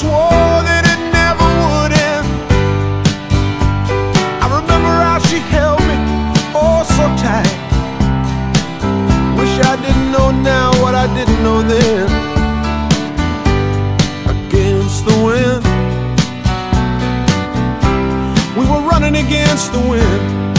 swore that it never would end. I remember how she held me oh so tight. Wish I didn't know now what I didn't know then. Against the wind, we were running against the wind.